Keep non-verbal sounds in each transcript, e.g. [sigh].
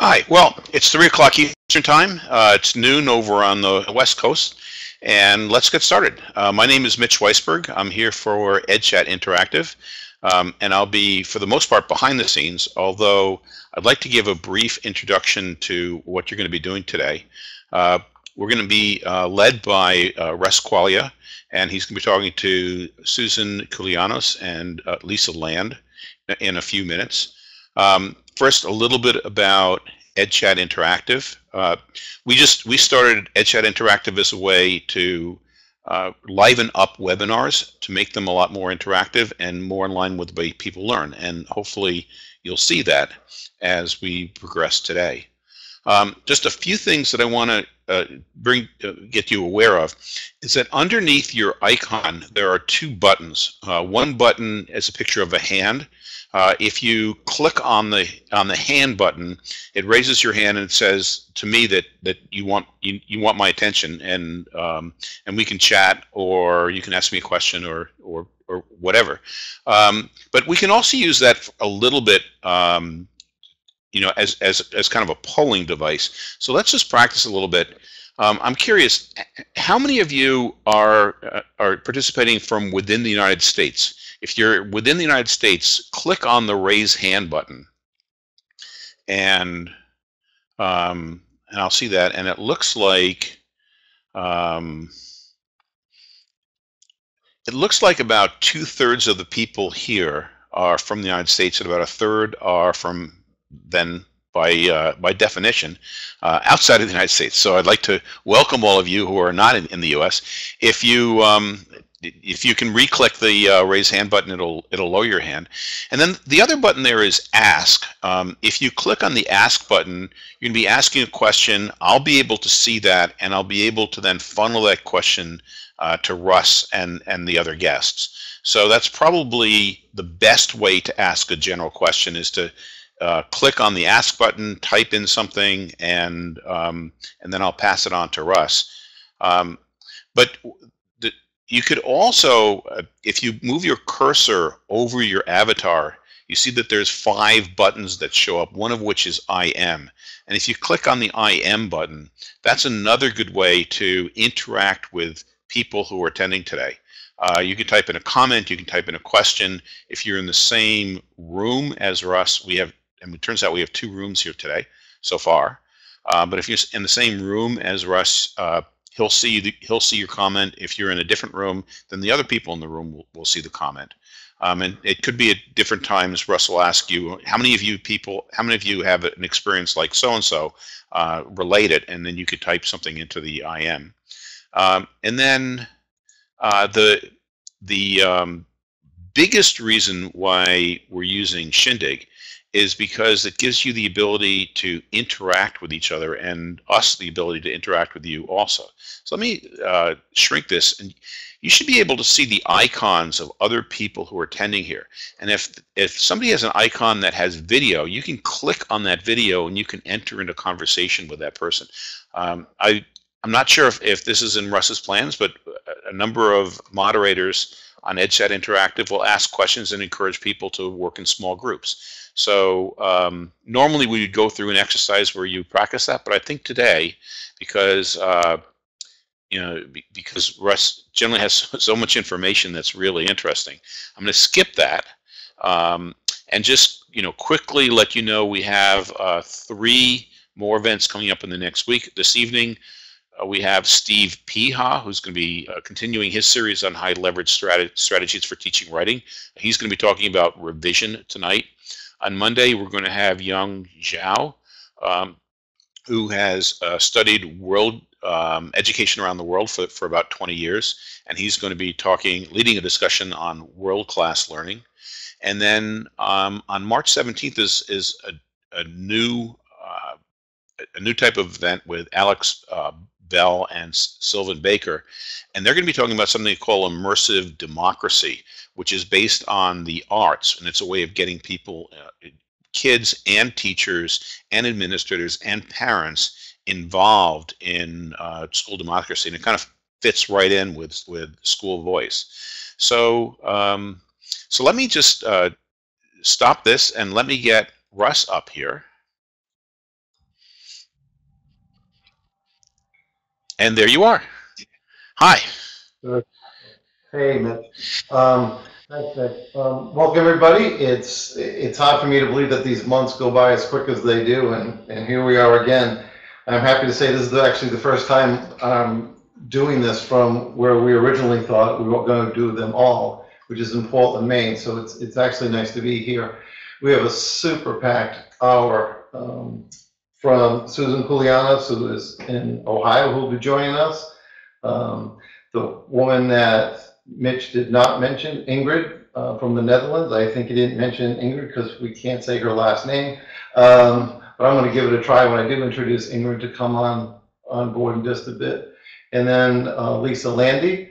Hi. Well, it's 3 o'clock Eastern Time. Uh, it's noon over on the West Coast. And let's get started. Uh, my name is Mitch Weisburgh. I'm here for EdChat Interactive. Um, and I'll be, for the most part, behind the scenes, although I'd like to give a brief introduction to what you're going to be doing today. Uh, we're going to be uh, led by uh, Russ Quaglia, and he's going to be talking to Susan Koulianos and uh, Lisa Lande in a few minutes. Um, first, a little bit about EdChat Interactive. Uh, we just we started EdChat Interactive as a way to uh, liven up webinars to make them a lot more interactive and more in line with the way people learn. And hopefully, you'll see that as we progress today. Um, just a few things that I want to uh, bring uh, get you aware of is that underneath your icon there are two buttons. Uh, one button is a picture of a hand. Uh, if you click on the on the hand button, it raises your hand and it says to me that that you want you, you want my attention and um, and we can chat or you can ask me a question or or or whatever. Um, but we can also use that a little bit um, you know, as, as, as kind of a polling device. So let's just practice a little bit. Um, I'm curious, how many of you are, uh, are participating from within the United States? If you're within the United States, click on the raise hand button. And, um, and I'll see that. And it looks like, um, it looks like about two thirds of the people here are from the United States and about a third are from then by uh, by definition uh, outside of the United States. So I'd like to welcome all of you who are not in, in the U.S. If you um, if you can re-click the uh, raise hand button, it'll it'll lower your hand. And then the other button there is ask. Um, if you click on the ask button, you're gonna be asking a question. I'll be able to see that, and I'll be able to then funnel that question uh, to Russ and and the other guests. So that's probably the best way to ask a general question is to uh, click on the ask button, type in something, and um, and then I'll pass it on to Russ. Um, but you could also, uh, if you move your cursor over your avatar, you see that there's five buttons that show up, one of which is IM. And if you click on the IM button, that's another good way to interact with people who are attending today. Uh, you can type in a comment, you can type in a question. If you're in the same room as Russ, we have and it turns out we have two rooms here today so far. Uh, but if you're in the same room as Russ, uh, he'll see the, he'll see your comment. If you're in a different room, then the other people in the room will, will see the comment. Um, and it could be at different times. Russ will ask you, how many of you people, how many of you have an experience like so and so, uh, relate it, and then you could type something into the IM. Um, and then uh, the the um, biggest reason why we're using Shindig is because it gives you the ability to interact with each other and us the ability to interact with you also. So let me uh, shrink this and you should be able to see the icons of other people who are attending here. And if if somebody has an icon that has video, you can click on that video and you can enter into conversation with that person. Um, I, I'm not sure if, if this is in Russ's plans, but a number of moderators on EdChat Interactive will ask questions and encourage people to work in small groups. So um, normally we would go through an exercise where you practice that, but I think today, because uh, you know, because Russ generally has [laughs] so much information that's really interesting, I'm going to skip that um, and just you know quickly let you know we have uh, three more events coming up in the next week. This evening, uh, we have Steve Peha, who's going to be uh, continuing his series on high leverage strat strategies for teaching writing. He's going to be talking about revision tonight. On Monday, we're going to have Yong Zhao, um, who has uh, studied world um, education around the world for, for about 20 years, and he's going to be talking, leading a discussion on world-class learning. And then um, on March 17th is is a, a new uh, a new type of event with Alex uh, Bell and Sylvan Baker, and they're going to be talking about something called immersive democracy, which is based on the arts, and it's a way of getting people, uh, kids and teachers and administrators and parents involved in uh, school democracy, and it kind of fits right in with with school voice. So um, so let me just uh, stop this and let me get Russ up here. And there you are. Hi. Hey, Mitch. Um, thanks. Um, welcome, everybody. It's it's hard for me to believe that these months go by as quick as they do, and, and here we are again. I'm happy to say this is actually the first time I'm doing this from where we originally thought we were going to do them all, which is in Portland, Maine. So it's it's actually nice to be here. We have a super packed hour um, from Susan Koulianos, who is in Ohio, who will be joining us. Um, the woman that Mitch did not mention, Ingrid uh, from the Netherlands. I think he didn't mention Ingrid because we can't say her last name. Um, but I'm going to give it a try when I do introduce Ingrid to come on on board in just a bit. And then uh, Lisa Lande,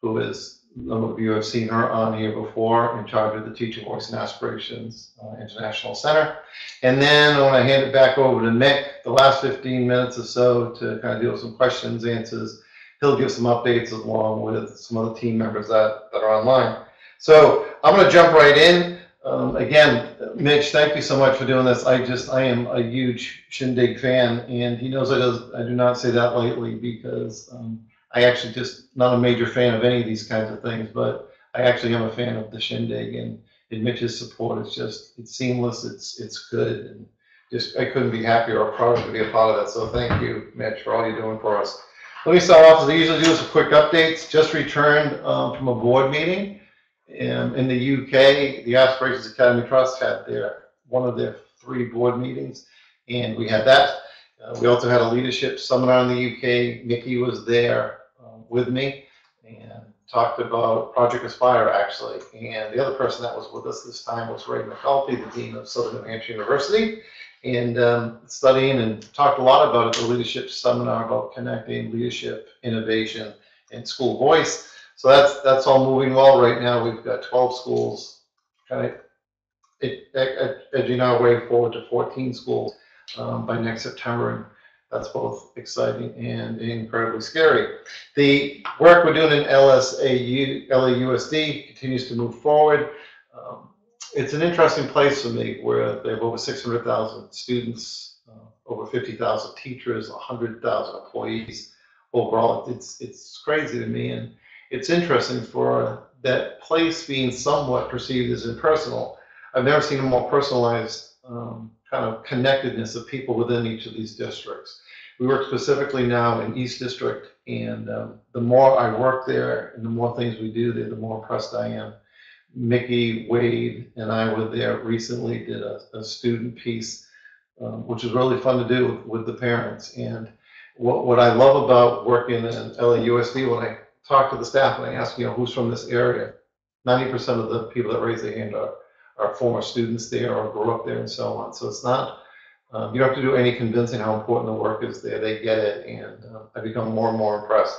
who is some of you have seen her on here before, in charge of the Teacher Voice and Aspirations uh, International Center. And then I want to hand it back over to Nick, the last 15 minutes or so, to kind of deal with some questions, answers. He'll give some updates along with some other team members that, that are online. So I'm going to jump right in. Um, again, Mitch, thank you so much for doing this. I just, I am a huge Shindig fan, and he knows I, does, I do not say that lightly because um, I actually just not a major fan of any of these kinds of things, but I actually am a fan of the Shindig and, Mitch's support. It's just it's seamless. It's it's good, and just I couldn't be happier or prouder to be a part of that. So thank you, Mitch, for all you're doing for us. Let me start off as I usually do with some quick updates. Just returned um, from a board meeting um, in the UK. The Aspirations Academy Trust had their one of their three board meetings, and we had that. Uh, we also had a leadership seminar in the UK. Mickey was there with me and talked about Project Aspire actually. And the other person that was with us this time was Ray McAuliffe, the Dean of Southern New Hampshire University, and um, studying and talked a lot about it, the leadership seminar about connecting leadership, innovation, and school voice. So that's that's all moving well right now. We've got 12 schools kind of edging our way forward to 14 schools um, by next September. That's both exciting and incredibly scary. The work we're doing in LSAU, LAUSD continues to move forward. Um, it's an interesting place for me where they have over 600,000 students, uh, over 50,000 teachers, 100,000 employees overall. It's, it's crazy to me. And it's interesting for that place being somewhat perceived as impersonal. I've never seen a more personalized um, kind of connectedness of people within each of these districts. We work specifically now in East District, and um, the more I work there and the more things we do there, the more impressed I am. Mickey, Wade, and I were there recently, did a, a student piece, um, which was really fun to do with, with the parents. And what, what I love about working in LAUSD, when I talk to the staff and I ask, you know, who's from this area, 90% of the people that raise their hand are are former students there or grew up there and so on. So it's not, um, you don't have to do any convincing how important the work is there. They get it, and uh, I become more and more impressed.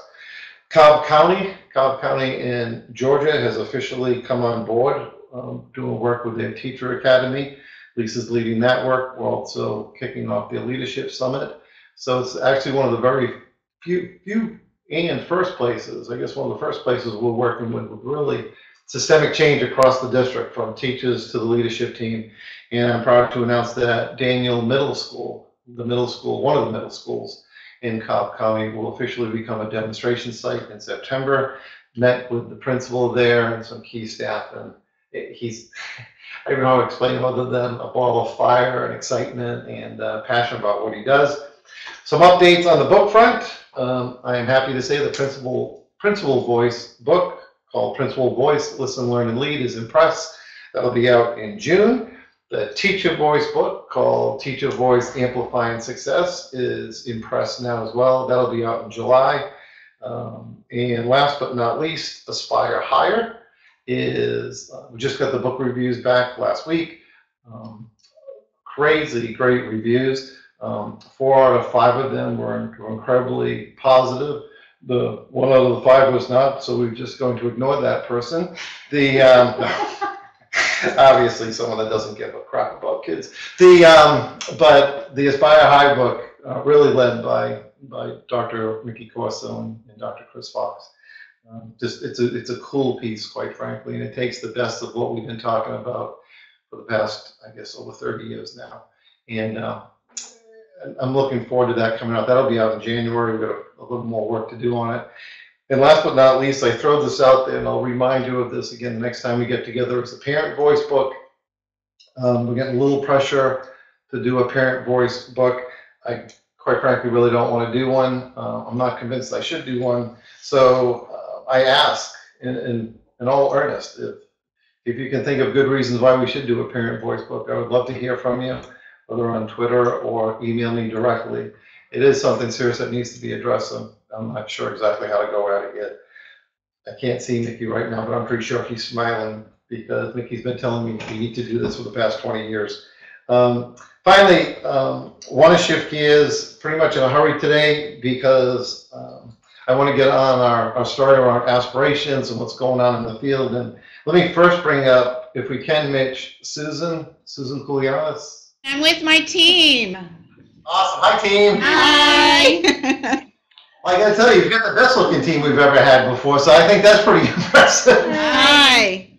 Cobb County, Cobb County in Georgia has officially come on board um, doing work with their teacher academy. Lisa's leading that work. We're also kicking off the leadership summit. So it's actually one of the very few, few and first places, I guess one of the first places we're working with really systemic change across the district from teachers to the leadership team. And I'm proud to announce that Daniell Middle School, the middle school, one of the middle schools in Cobb County will officially become a demonstration site in September. Met with the principal there and some key staff and it, he's, [laughs] I don't know how to explain other than a ball of fire and excitement and uh, passion about what he does. Some updates on the book front. Um, I am happy to say the principal principal voice book called Principal Voice, Listen, Learn, and Lead is in press. That'll be out in June. The Teacher Voice book called Teacher Voice Amplifying Success is in press now as well. That'll be out in July. Um, and last but not least, Aspire Higher is, uh, we just got the book reviews back last week. Um, crazy great reviews. Um, four out of five of them were, were incredibly positive the one out of the five was not, so we're just going to ignore that person. The um, [laughs] obviously someone that doesn't give a crap about kids. The um, but the Aspire High book, uh, really led by by Dr. Mickey Corso and, and Dr. Chris Fox. Um, just it's a it's a cool piece, quite frankly, and it takes the best of what we've been talking about for the past, I guess, over 30 years now, and uh, I'm looking forward to that coming out. That'll be out in January. A, a little more work to do on it. And last but not least, I throw this out there and I'll remind you of this again the next time we get together. It's the Parent Voice Book. Um, we're getting a little pressure to do a Parent Voice book. I quite frankly really don't want to do one. Uh, I'm not convinced I should do one. So uh, I ask in, in, in all earnest if, if you can think of good reasons why we should do a Parent Voice book. I would love to hear from you, whether on Twitter or email me directly. It is something serious that needs to be addressed. I'm, I'm not sure exactly how to go at it yet. I can't see Mickey right now, but I'm pretty sure he's smiling because Mickey's been telling me we need to do this for the past 20 years. Um, finally, um, want to shift gears pretty much in a hurry today because um, I want to get on our, our story around aspirations and what's going on in the field. And let me first bring up, if we can, Mitch, Susan, Susan Koulianos. I'm with my team. Awesome. Hi, team. Hi. [laughs] I got to tell you, you've got the best looking team we've ever had before, so I think that's pretty [laughs] impressive. Hi.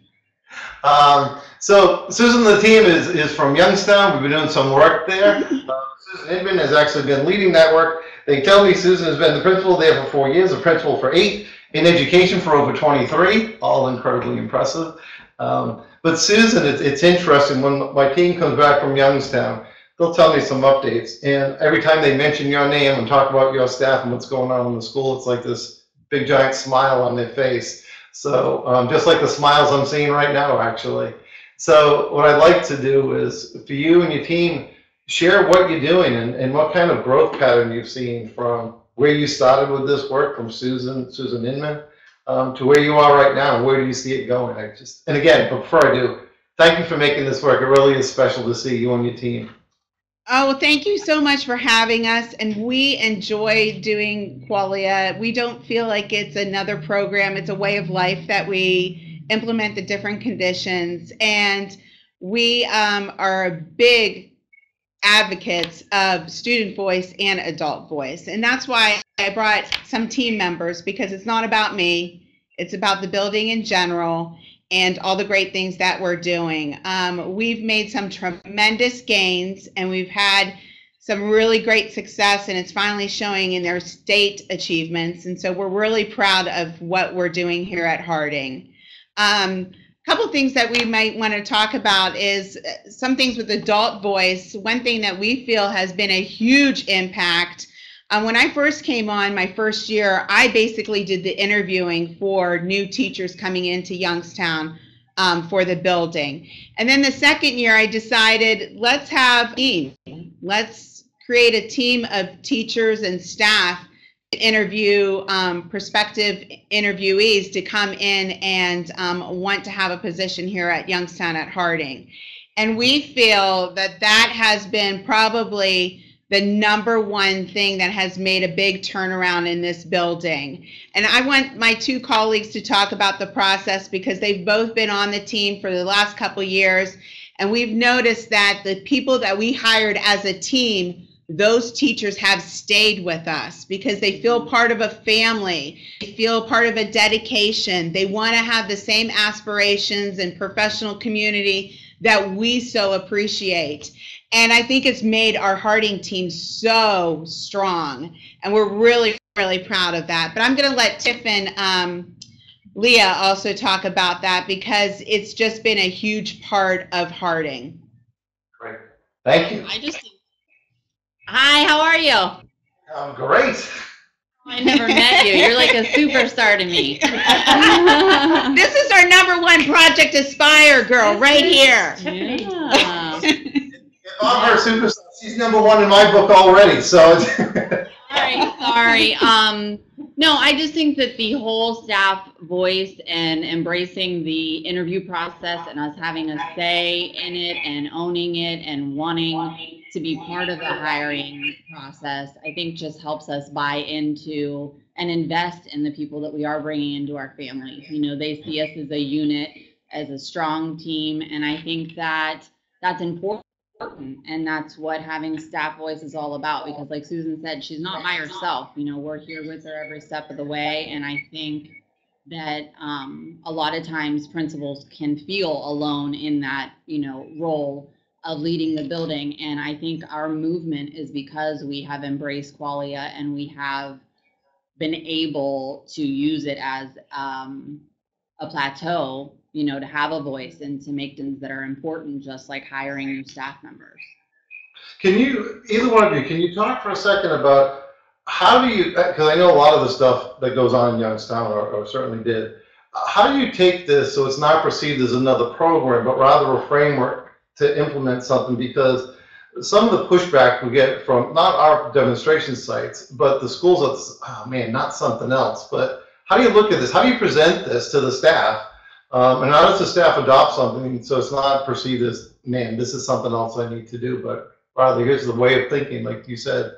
Um, so Susan, the team is, is from Youngstown. We've been doing some work there. [laughs] Uh, Susan Inman has actually been leading that work. They tell me Susan has been the principal there for four years, a principal for eight, in education for over 23, all incredibly impressive. Um, but Susan, it's, it's interesting when my team comes back from Youngstown, they'll tell me some updates. And every time they mention your name and talk about your staff and what's going on in the school, it's like this big giant smile on their face. So um, just like the smiles I'm seeing right now, actually. So what I'd like to do is for you and your team, share what you're doing and, and what kind of growth pattern you've seen from where you started with this work from Susan, Susan Inman, um, to where you are right now. Where do you see it going? I just, and again, before I do, thank you for making this work. It really is special to see you and your team. Oh, thank you so much for having us. And we enjoy doing Quaglia. We don't feel like it's another program, it's a way of life that we implement the different conditions. And we um, are big advocates of student voice and adult voice. And that's why I brought some team members because it's not about me, it's about the building in general and all the great things that we're doing. Um, we've made some tremendous gains and we've had some really great success, and it's finally showing in their state achievements. And so we're really proud of what we're doing here at Harding. Um, a couple things that we might want to talk about is uh, some things with adult voice. One thing that we feel has been a huge impact um, when I first came on my first year, I basically did the interviewing for new teachers coming into Youngstown um, for the building. And then the second year, I decided let's have a team. Let's create a team of teachers and staff to interview um, prospective interviewees to come in and um, want to have a position here at Youngstown at Harding. And we feel that that has been probably the number one thing that has made a big turnaround in this building. And I want my two colleagues to talk about the process because they've both been on the team for the last couple years. And we've noticed that the people that we hired as a team, those teachers have stayed with us because they feel part of a family, they feel part of a dedication. They want to have the same aspirations and professional community that we so appreciate. And I think it's made our Harding team so strong. And we're really, really proud of that. But I'm going to let Tiffany um, Leah also talk about that because it's just been a huge part of Harding. Great. Thank you. I just. Hi, how are you? I'm great. I never met you. You're like a [laughs] superstar to me. [laughs] this is our number one Project Aspire girl right here. [laughs] Yeah. If I'm her superstar, she's number one in my book already. So sorry, sorry. Um, no, I just think that the whole staff voice and embracing the interview process and us having a say in it and owning it and wanting to be part of the hiring process, I think just helps us buy into and invest in the people that we are bringing into our families. You know, they see us as a unit, as a strong team, and I think that that's important and that's what having staff voice is all about because like susan said she's not by herself you know we're here with her every step of the way and i think that um, a lot of times principals can feel alone in that you know role of leading the building. And I think our movement is because we have embraced Quaglia and we have been able to use it as um, a plateau, you know, to have a voice and to make things that are important, just like hiring new staff members. Can you, either one of you, can you talk for a second about how do you, because I know a lot of the stuff that goes on in Youngstown, or, or certainly did, how do you take this so it's not perceived as another program, but rather a framework to implement something? Because some of the pushback we get from not our demonstration sites, but the schools, that's, oh man, not something else. But how do you look at this? How do you present this to the staff? Um, and how does the staff adopt something so it's not perceived as, man, this is something else I need to do, but rather here's the way of thinking, like you said.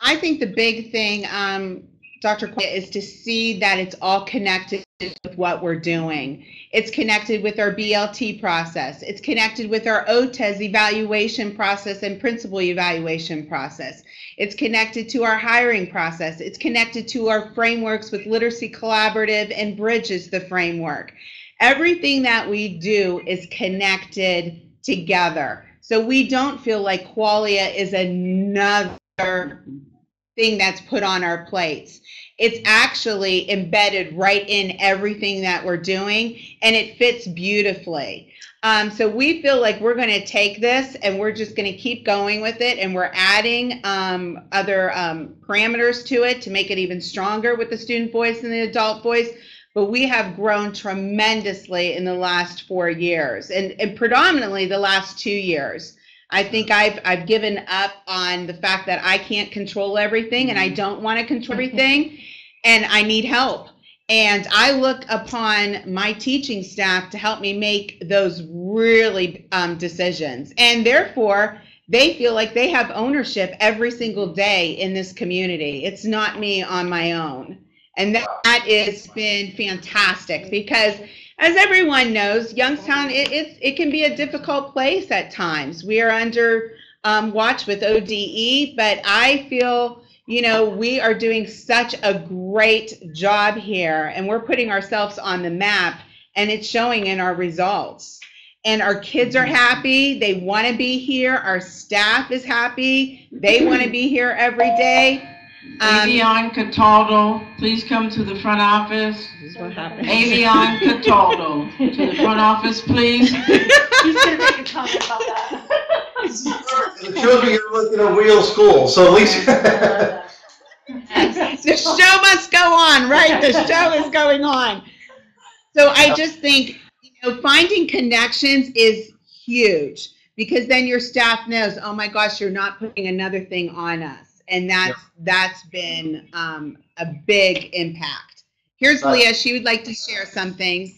I think the big thing, um, Dr. Quay, is to see that it's all connected with what we're doing. It's connected with our BLT process. It's connected with our OTES evaluation process and principal evaluation process. It's connected to our hiring process. It's connected to our frameworks with Literacy Collaborative and Bridges the framework. Everything that we do is connected together. So we don't feel like Quaglia is another thing that's put on our plates. It's actually embedded right in everything that we're doing, and it fits beautifully. Um, so we feel like we're going to take this and we're just going to keep going with it, and we're adding um, other um, parameters to it to make it even stronger with the student voice and the adult voice. But we have grown tremendously in the last four years, and, and predominantly the last two years. I think I've I've given up on the fact that I can't control everything and I Mm-hmm. don't want to control everything and I need help. And I look upon my teaching staff to help me make those really um, decisions. And therefore, they feel like they have ownership every single day in this community. It's not me on my own. And that, that has been fantastic because as everyone knows, Youngstown it, it, it can be a difficult place at times. We are under um, watch with ODE, but I feel you know we are doing such a great job here, and we're putting ourselves on the map, and it's showing in our results. And our kids are happy; they want to be here. Our staff is happy; they want to be here every day. Um, Avion Cataldo, please come to the front office. this is what happens. Avion Cataldo, to the front office, please. He's gonna make a comment about that. It shows me you're looking at real school, so at least. [laughs] the show must go on, right? The show is going on. So I just think, you know, finding connections is huge because then your staff knows, oh my gosh, you're not putting another thing on us. And that's that's been um, a big impact. Here's Right. Leah. She would like to share something.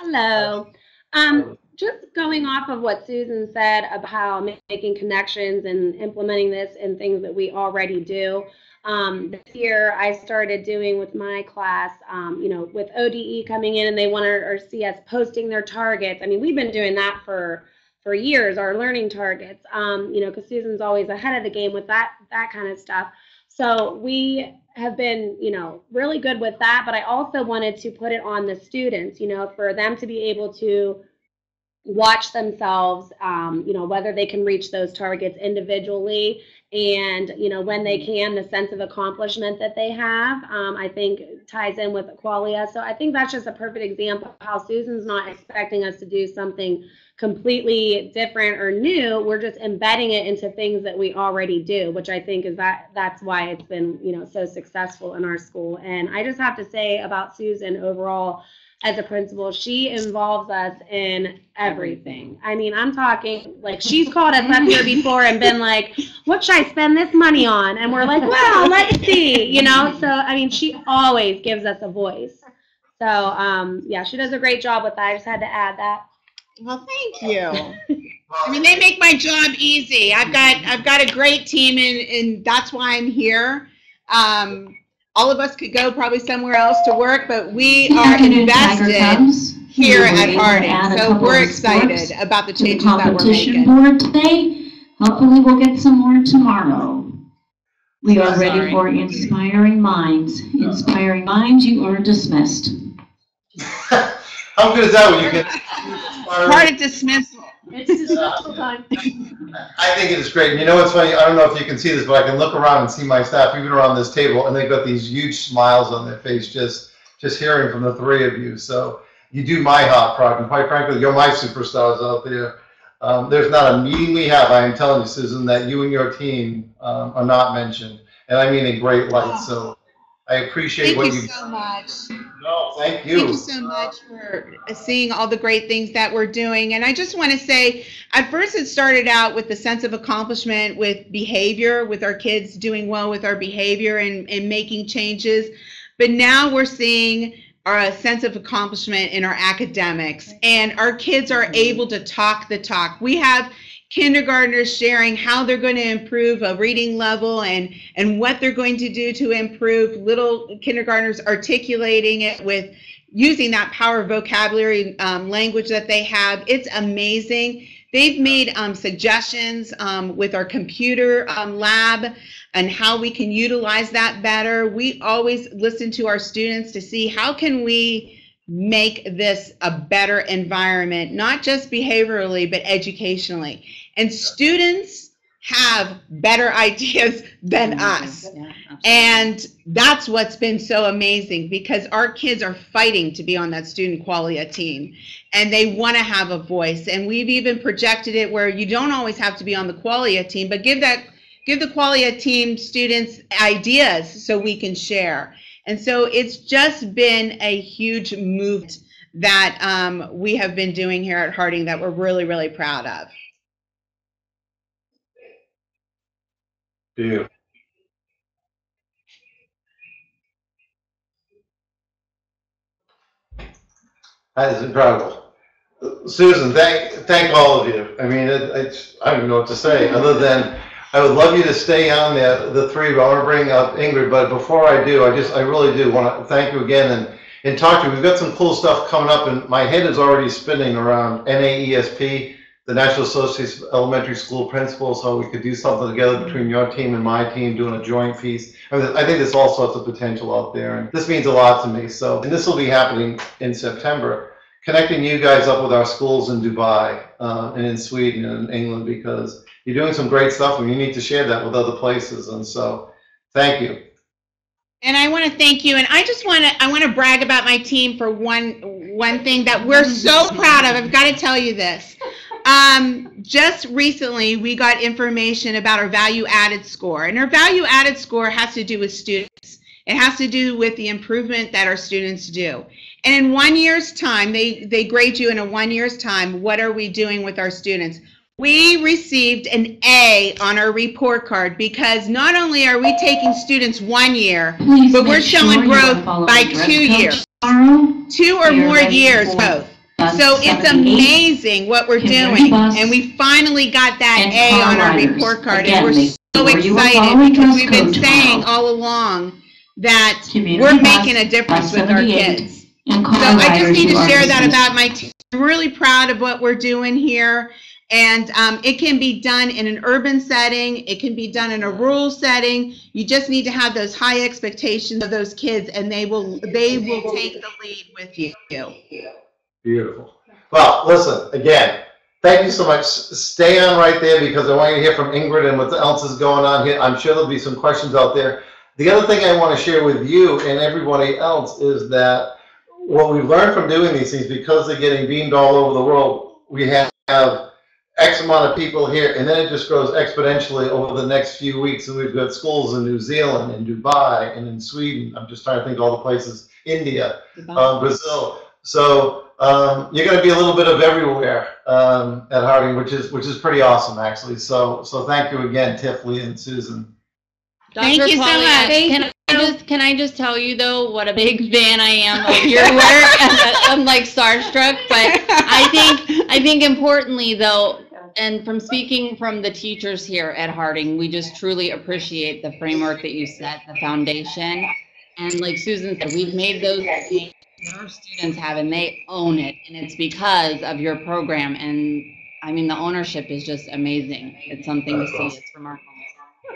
Hello. Um, just going off of what Susan said about how making connections and implementing this in things that we already do. Um, this year I started doing with my class, um, you know, with ODE coming in and they want to or see us posting their targets. I mean, we've been doing that for for years, our learning targets. Um, you know, because Susan's always ahead of the game with that that kind of stuff. So we have been, you know, really good with that, but I also wanted to put it on the students, you know, for them to be able to watch themselves, um, you know, whether they can reach those targets individually and, you know, when they can, the sense of accomplishment that they have, um, I think ties in with Quaglia. So I think that's just a perfect example of how Susan's not expecting us to do something completely different or new. We're just embedding it into things that we already do, which I think is that that's why it's been, you know, so successful in our school. And I just have to say about Susan overall as a principal, she involves us in everything. I mean, I'm talking like she's called us up here before and been like, "What should I spend this money on?" And we're like, "Well, let's see," you know. So I mean, she always gives us a voice. So um, yeah, she does a great job with that. I just had to add that. Well, thank you. [laughs] I mean, they make my job easy. I've got I've got a great team, and and that's why I'm here. Um, all of us could go probably somewhere else to work, but we Good are afternoon, Tiger invested here We were at able Harding. So we're excited about the to the changes that we're competition making. board today. Hopefully, we'll get some more tomorrow. We are ready for inspiring minds. Inspiring minds, you are dismissed. [laughs] How good is that when you get? Part of dismissal. It's time. I think it is great. And you know what's funny? I don't know if you can see this, but I can look around and see my staff, even around this table, and they've got these huge smiles on their face just, just hearing from the three of you. So you do my hot product, and quite frankly, you're my superstars out there. Um, there's not a meeting we have, I am telling you, Susan, that you and your team um, are not mentioned, and I mean in great light. So I appreciate Thank what you you. so much. No, thank you. Thank you you. so much for uh, seeing all the great things that we're doing. And I just want to say, at first it started out with the sense of accomplishment with behavior, with our kids doing well with our behavior and, and making changes. But now we're seeing our sense of accomplishment in our academics and our kids are able to talk the talk. We have kindergartners sharing how they're going to improve a reading level and and what they're going to do to improve. Little kindergartners articulating it with using that power vocabulary um, language that they have. It's amazing. They've made um, suggestions um, with our computer um, lab and how we can utilize that better we always listen to our students to see how can we make this a better environment, not just behaviorally, but educationally. And students have better [laughs] ideas than us. Yeah. And that's what's been so amazing because our kids are fighting to be on that student Quaglia team and they want to have a voice. And we've even projected it where you don't always have to be on the Quaglia team, but give that give the Quaglia team students ideas so we can share. And so it's just been a huge move that um, we have been doing here at Harding that we're really, really proud of. Beautiful. That is incredible. Susan, thank, thank all of you. I mean, it, it's, I don't even know what to say, other than, I would love you to stay on there, the three, but I want to bring up Ingrid, but before I do, I just, I really do want to thank you again and, and talk to you. We've got some cool stuff coming up, and my head is already spinning around NAESP, the National Association of Elementary School Principals, how we could do something together between your team and my team, doing a joint piece. I, mean, I think there's all sorts of potential out there, and this means a lot to me. So, and this will be happening in September, connecting you guys up with our schools in Dubai uh, and in Sweden and England, because you're doing some great stuff, and you need to share that with other places. And so, thank you. And I want to thank you. And I just want to I want to brag about my team for one one thing that we're so proud of. I've got to tell you this. Um, just recently, we got information about our value added score, and our value added score has to do with students. It has to do with the improvement that our students do. And in one year's time, they they grade you in a one year's time. What are we doing with our students? We received an A on our report card because not only are we taking students one year, Please but we're make sure showing growth by two years, two or more years both. So it's amazing what we're doing. And we finally got that A on our report card. Again, And we're so sure you are excited because we've been saying all along that Community we're making a difference with our kids. So I just need to share that about my team. I'm really proud of what we're doing here. And um, it can be done in an urban setting. It can be done in a rural setting. You just need to have those high expectations of those kids, and they will they will take the lead with you. Beautiful. Well, listen, again, thank you so much. Stay on right there because I want you to hear from Ingrid and what else is going on here. I'm sure there'll be some questions out there. The other thing I want to share with you and everybody else is that what we've learned from doing these things, because they're getting beamed all over the world, we have X amount of people here, and then it just grows exponentially over the next few weeks. And we've got schools in New Zealand, in Dubai, and in Sweden. I'm just trying to think of all the places, India um, Brazil. So um, you're going to be a little bit of everywhere um, at Harding, which is which is pretty awesome, actually. So so thank you again, Tiffany and Susan. Thank Dr. you so much. Can I just, can I just tell you though, what a big fan I am of your work? [laughs] I'm like starstruck, but I think, I think importantly though, and from speaking from the teachers here at Harding, we just truly appreciate the framework that you set, the foundation. And like Susan said, we've made those our students have and they own it. And it's because of your program. And I mean, the ownership is just amazing. It's something to see. It's remarkable.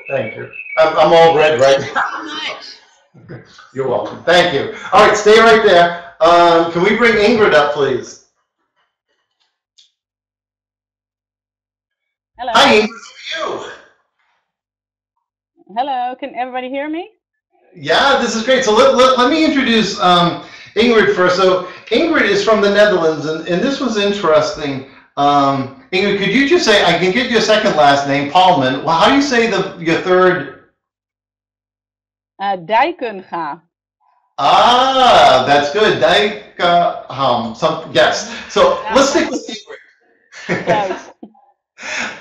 Thank you. I'm, I'm all red right now. so much. [laughs] You're welcome. Thank you. All right, stay right there. Um, can we bring Ingrid up, please? Hello. Hi, Ingrid, how are you? Hello. Can everybody hear me? Yeah, this is great. So let, let, let me introduce um, Ingrid first. So Ingrid is from the Netherlands, and, and this was interesting. Um, Ingrid, could you just say, I can get your second last name, Paulman. Well, how do you say the your third? Uh, Dijkenga. Ah, that's good. Dijkham. Some, yes. So let's stick with Ingrid. [laughs] [laughs]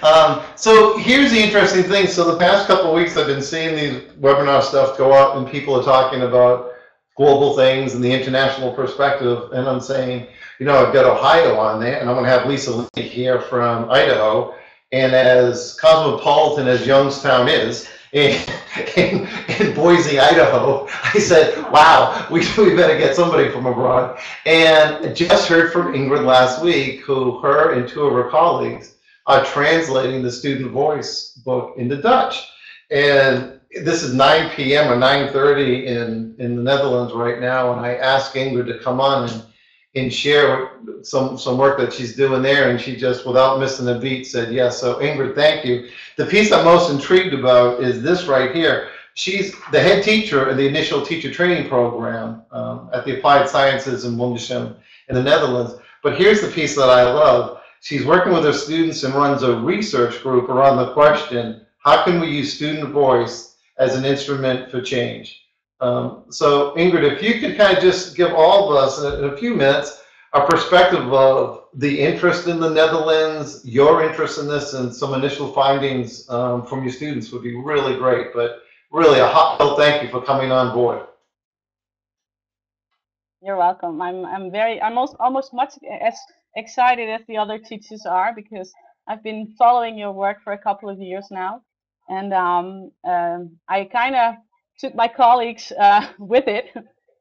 Um, so here's the interesting thing. So the past couple weeks, I've been seeing these webinar stuff go up, and people are talking about global things and the international perspective. And I'm saying, you know, I've got Ohio on there, and I'm going to have Lisa Lee here from Idaho. And as cosmopolitan as Youngstown is, in, [laughs] in, in Boise, Idaho, I said, wow, [laughs] we, we better get somebody from abroad. And just heard from Ingrid last week, who her and two of her colleagues are translating the student voice book into Dutch. And this is 9 p.m. or 9.30 in, in the Netherlands right now. And I asked Ingrid to come on and, and share some, some work that she's doing there. And she just, without missing a beat, said yes. So Ingrid, thank you. The piece I'm most intrigued about is this right here. She's the head teacher in the initial teacher training program um, at the Applied Sciences in Windesheim in the Netherlands. But here's the piece that I love. She's working with her students and runs a research group around the question, how can we use student voice as an instrument for change? Um, so Ingrid, if you could kind of just give all of us in a, few minutes a perspective of the interest in the Netherlands, your interest in this, and some initial findings um, from your students would be really great. But really, a heartfelt thank you for coming on board. You're welcome. I'm I'm very I'm almost almost much as excited as the other teachers are because I've been following your work for a couple of years now, and um, um, I kind of took my colleagues [laughs] uh, with it.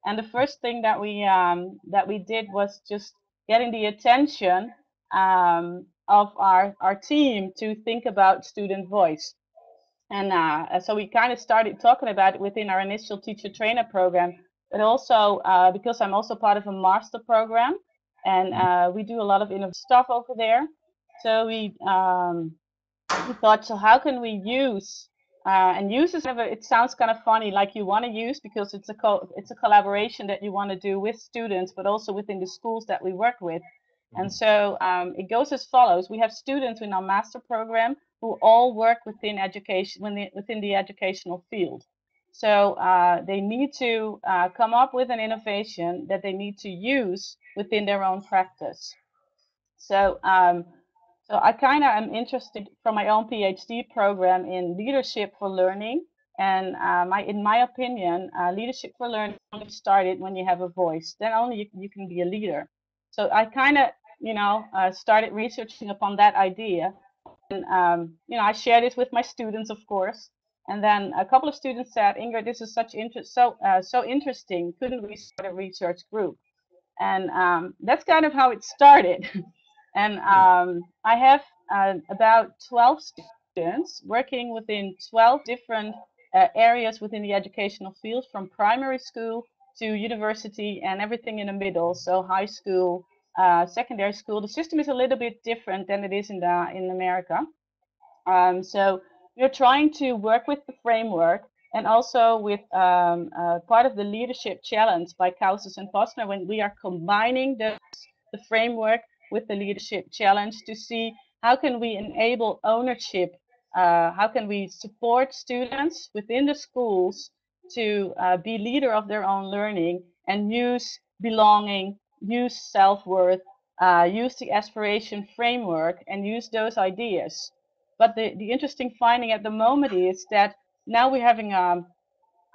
And the first thing that we um, that we did was just getting the attention um, of our our team to think about student voice. And uh, so we kind of started talking about it within our initial teacher trainer program, but also uh, because I'm also part of a master program, and uh, we do a lot of innovative stuff over there. So we um, we thought, so how can we use uh, and use is kind of a, it sounds kind of funny, like you want to use because it's a co- it's a collaboration that you want to do with students, but also within the schools that we work with. And so um, it goes as follows: We have students in our master program who all work within education within the educational field. So uh, they need to uh, come up with an innovation that they need to use within their own practice. So, um, so I kind of am interested from my own PhD program in leadership for learning. And uh, my, in my opinion, uh, leadership for learning only started when you have a voice. Then only you, you can be a leader. So I kind of, you know, uh, started researching upon that idea. And, um, you know, I shared it with my students, of course. And then a couple of students said, Ingrid, this is such interest, so uh, so interesting. Couldn't we start a research group? And um, that's kind of how it started. [laughs] and um, I have uh, about 12 students working within 12 different uh, areas within the educational field, from primary school to university and everything in the middle. So high school, uh, secondary school. The system is a little bit different than it is in the in America. Um, so we're trying to work with the framework and also with um, uh, part of the leadership challenge by Kouzes and Posner when we are combining the, the framework with the leadership challenge to see how can we enable ownership, uh, how can we support students within the schools to uh, be leader of their own learning and use belonging, use self-worth, uh, use the aspiration framework and use those ideas. But the, the interesting finding at the moment is that now we're having um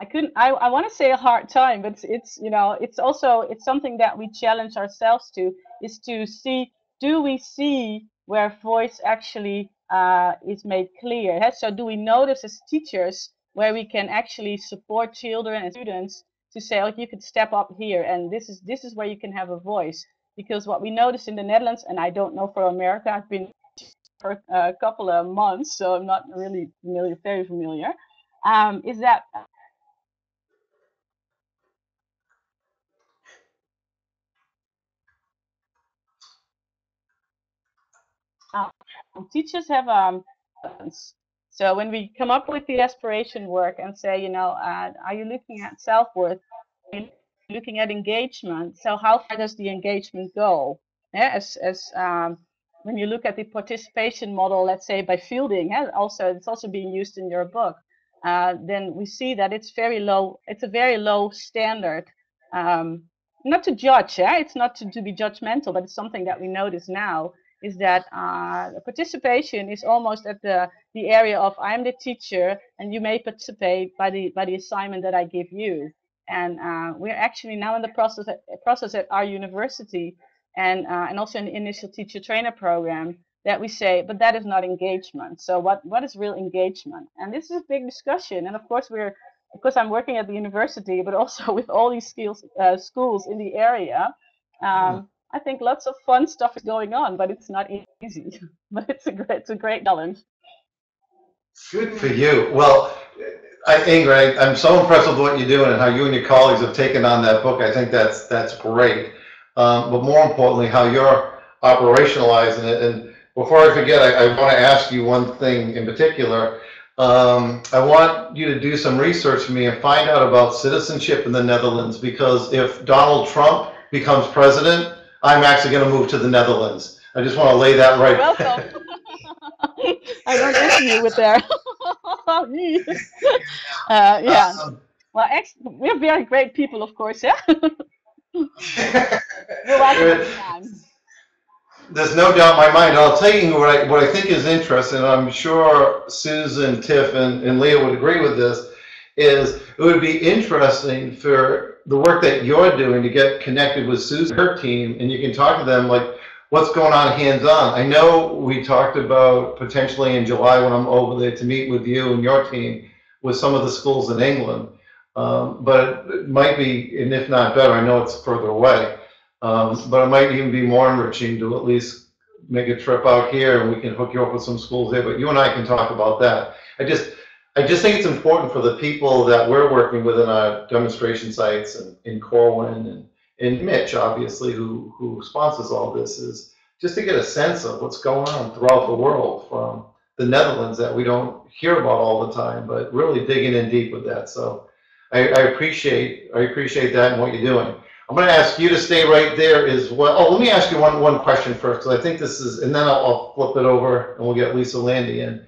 I couldn't I, I want to say a hard time, but it's, it's you know it's also it's something that we challenge ourselves to is to see do we see where voice actually uh, is made clear. So do we notice as teachers where we can actually support children and students to say, oh, you could step up here, and this is this is where you can have a voice. Because what we notice in the Netherlands, and I don't know for America, I've been for a couple of months, so I'm not really familiar, very familiar, um, is that uh, teachers have um. So when we come up with the aspiration work and say, you know, uh, are you looking at self-worth? looking at engagement. So how far does the engagement go? Yeah, as as um, when you look at the participation model, let's say by Fielding, yeah, also it's also being used in your book. Uh, then we see that it's very low. It's a very low standard. Um, not to judge, yeah? it's not to, to be judgmental, but it's something that we notice now is that uh, participation is almost at the the area of I'm the teacher and you may participate by the by the assignment that I give you. And uh, we're actually now in the process at, process at our university and uh, and also in the initial teacher trainer program that we say, but that is not engagement. So what what is real engagement? And this is a big discussion. And of course we're of course I'm working at the university, but also [laughs] with all these skills uh, schools in the area. Um, I think lots of fun stuff is going on, but it's not easy. [laughs] but it's a great it's a great challenge. Good for you. Well, I, Ingrid, I, I'm so impressed with what you're doing and how you and your colleagues have taken on that book. I think that's that's great. Um, but more importantly, how you're operationalizing it. And before I forget, I, I want to ask you one thing in particular. Um, I want you to do some research for me and find out about citizenship in the Netherlands because if Donald Trump becomes president, I'm actually going to move to the Netherlands. I just want to lay that right. Welcome. [laughs] I don't envy you with there. [laughs] uh, yeah. Um, well, ex- we're very great people, of course. Yeah. [laughs] There's no doubt in my mind. I'll tell you what I, what I think is interesting, I'm sure Susan, Tiff, and, and Leah would agree with this, is it would be interesting for the work that you're doing to get connected with Susan, her team, and you can talk to them like, what's going on hands-on. I know we talked about potentially in July when I'm over there to meet with you and your team with some of the schools in England. Um, but it might be, and if not better, I know it's further away, um, but it might even be more enriching to at least make a trip out here and we can hook you up with some schools there. But you and I can talk about that. I just, I just think it's important for the people that we're working with in our demonstration sites and in Corwin and, and Mitch, obviously, who, who sponsors all this, is just to get a sense of what's going on throughout the world from the Netherlands that we don't hear about all the time, but really digging in deep with that. So I, I appreciate I appreciate that and what you're doing. I'm going to ask you to stay right there as well. Oh, let me ask you one one question first, because I think this is, and then I'll, I'll flip it over and we'll get Lisa Lande in.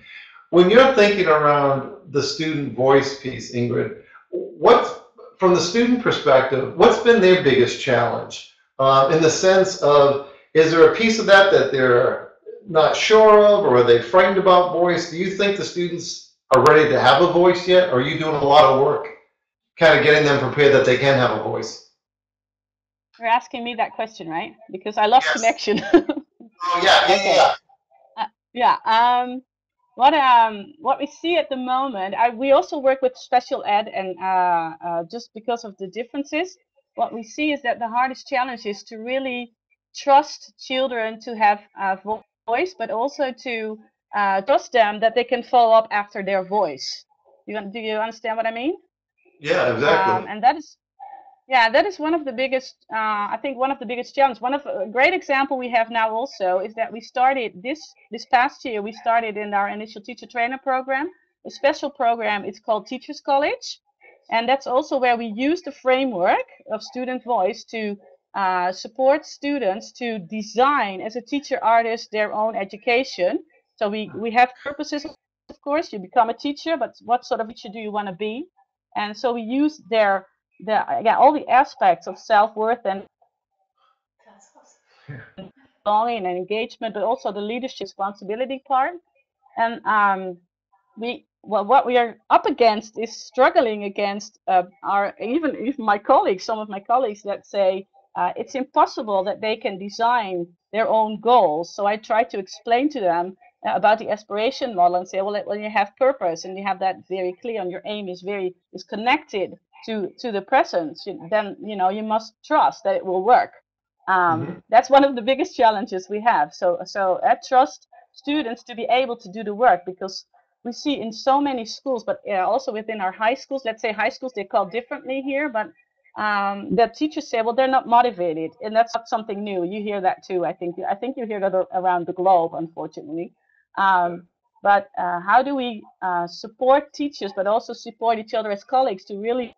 When you're thinking around the student voice piece, Ingrid, what from the student perspective, what's been their biggest challenge uh, in the sense of is there a piece of that that they're not sure of, or are they frightened about voice? Do you think the students are ready to have a voice yet, or are you doing a lot of work kind of getting them prepared that they can have a voice. You're asking me that question, right? Because I lost yes. connection. [laughs] oh yeah, yeah, okay. yeah. Uh, yeah. Um, what um what we see at the moment, I, we also work with special ed, and uh, uh, just because of the differences, what we see is that the hardest challenge is to really trust children to have a voice, but also to uh, trust them that they can follow up after their voice. You, do you understand what I mean? Yeah, exactly. Um, and that is, yeah, that is one of the biggest. Uh, I think one of the biggest challenges. One of a great example we have now also is that we started this this past year. We started in our initial teacher trainer program a special program. It's called Teachers College, and that's also where we use the framework of student voice to uh, support students to design as a teacher artist their own education. So we we have purposes, of course. You become a teacher, but what sort of teacher do you want to be? And so we use their, their again, all the aspects of self-worth and belonging and engagement, but also the leadership responsibility part. And um, we, well, what we are up against is struggling against uh, our even even my colleagues, some of my colleagues that say uh, it's impossible that they can design their own goals. So I try to explain to them about the aspiration model and say, well, when you have purpose and you have that very clear and your aim is very is connected to to the present, then you know you must trust that it will work. Um, mm-hmm. That's one of the biggest challenges we have. So so I trust students to be able to do the work because we see in so many schools, but uh, also within our high schools. Let's say high schools they call differently here, but um, that teachers say, well, they're not motivated, and that's not something new. You hear that too. I think I think you hear that around the globe, unfortunately. Um, but uh, how do we uh, support teachers, but also support each other as colleagues to really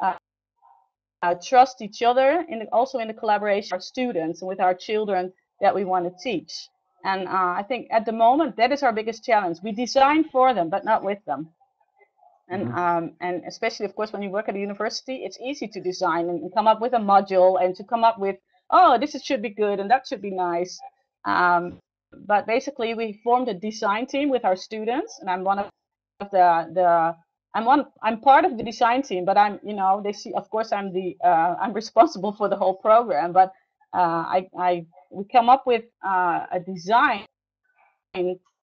uh, uh, trust each other, and also in the collaboration with our students and with our children that we want to teach. And uh, I think at the moment that is our biggest challenge. We design for them, but not with them. And Mhm. um, and especially, of course, when you work at a university, it's easy to design and come up with a module and to come up with, oh, this is- should be good and that should be nice. Um, but basically, we formed a design team with our students, and I'm one of the the I'm one I'm part of the design team, but I'm you know they see of course I'm the uh, I'm responsible for the whole program, but uh, I I we come up with uh, a design